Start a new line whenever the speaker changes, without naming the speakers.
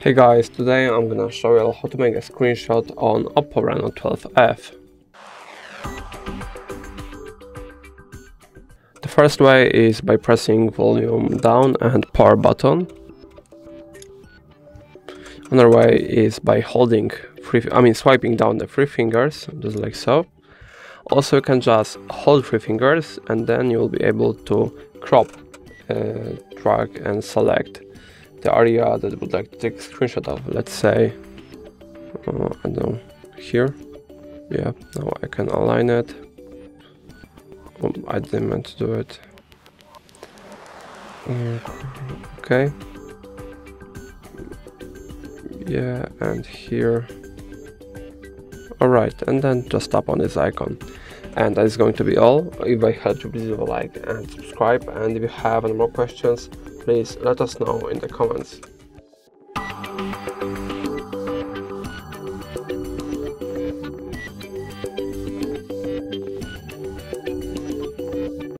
Hey guys, today I'm gonna show you how to make a screenshot on Oppo Reno 12F. The first way is by pressing volume down and power button. Another way is by holding three, I mean swiping down the three fingers, just like so. Also you can just hold three fingers and then you will be able to crop, uh, drag and select the area that would like to take a screenshot of. Let's say, uh, I don't know, here. Yeah, now I can align it. Oh, I didn't meant to do it. Mm, okay. Yeah, and here. Alright, and then just tap on this icon. And that is going to be all. If I helped you, please leave a like and subscribe. And if you have any more questions, please let us know in the comments.